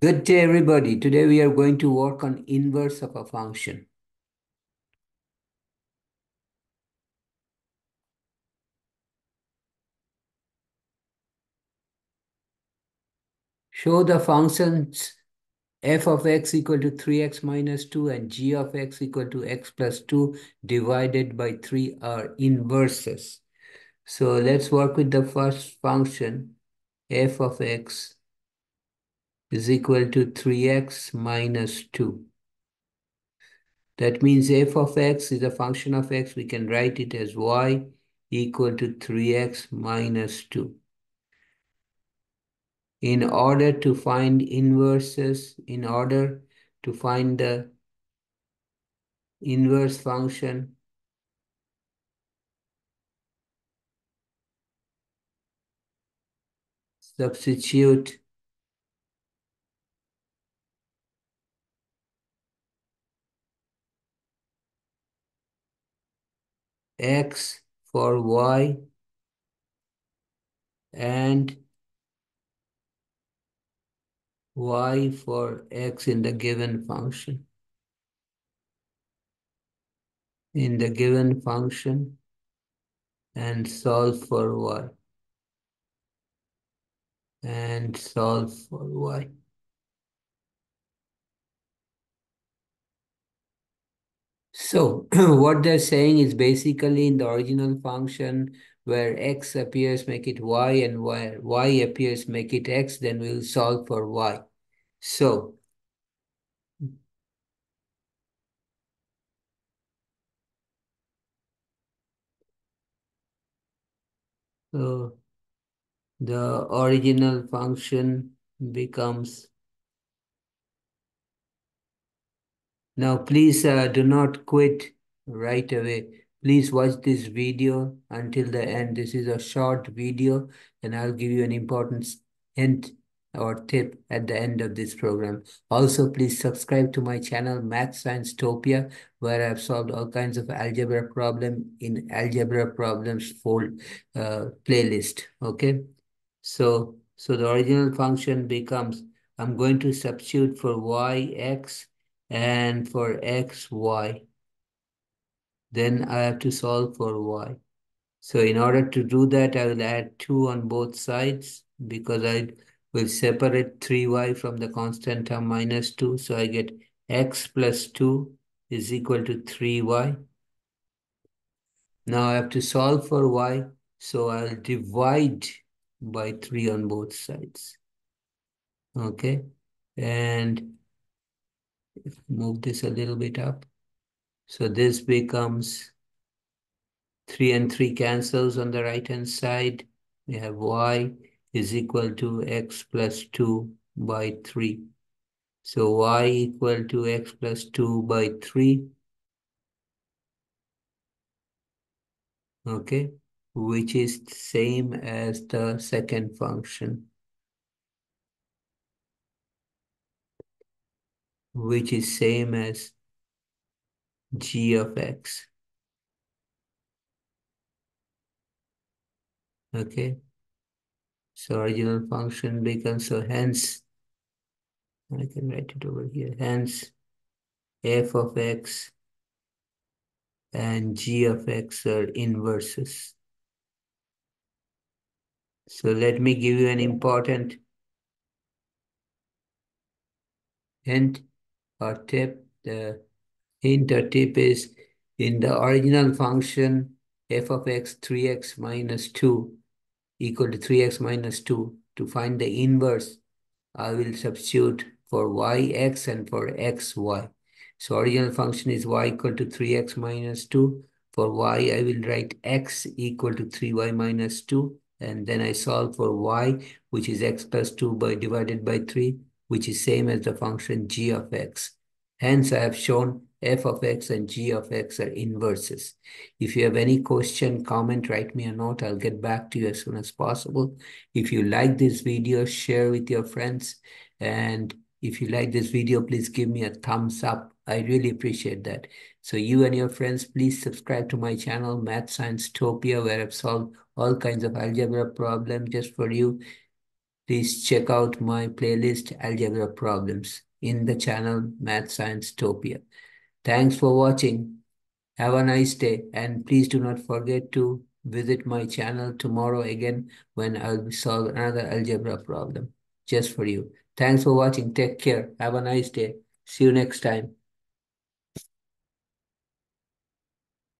Good day, everybody. Today we are going to work on inverse of a function. Show the functions f of x equal to 3x minus 2 and g of x equal to x plus 2 divided by 3 are inverses. So let's work with the first function, f of x is equal to 3x minus 2. That means f of x is a function of x. We can write it as y equal to 3x minus 2. In order to find inverses, in order to find the inverse function, substitute x for y and y for x in the given function. In the given function and solve for y. And solve for y. So what they're saying is basically in the original function where x appears make it y and where y appears make it x, then we'll solve for y. So so the original function becomes Now, please uh, do not quit right away. Please watch this video until the end. This is a short video and I'll give you an important hint or tip at the end of this program. Also, please subscribe to my channel, Math Science Topia, where I've solved all kinds of algebra problem in algebra problems fold uh, playlist. Okay. So, so the original function becomes, I'm going to substitute for y, x, and for x, y. Then I have to solve for y. So in order to do that, I will add 2 on both sides because I will separate 3y from the constant term minus 2. So I get x plus 2 is equal to 3y. Now I have to solve for y. So I'll divide by 3 on both sides. Okay. And move this a little bit up. So this becomes 3 and 3 cancels on the right hand side. We have y is equal to x plus 2 by 3. So y equal to x plus 2 by 3. Okay, which is same as the second function. Which is same as g of x. Okay. So original function becomes, so hence, I can write it over here, hence f of x and g of x are inverses. So let me give you an important hint or tip. The hint or tip is in the original function f of x 3x minus 2 equal to 3x minus 2. To find the inverse, I will substitute for yx and for xy. So original function is y equal to 3x minus 2. For y, I will write x equal to 3y minus 2. And then I solve for y, which is x plus 2 by divided by 3 which is same as the function g of x. Hence, I have shown f of x and g of x are inverses. If you have any question, comment, write me a note. I'll get back to you as soon as possible. If you like this video, share with your friends. And if you like this video, please give me a thumbs up. I really appreciate that. So you and your friends, please subscribe to my channel, Math Science Topia, where I've solved all kinds of algebra problems just for you. please check out my playlist Algebra Problems in the channel Math Science Topia. Thanks for watching. Have a nice day and please do not forget to visit my channel tomorrow again when I'll solve another algebra problem just for you. Thanks for watching. Take care. Have a nice day. See you next time.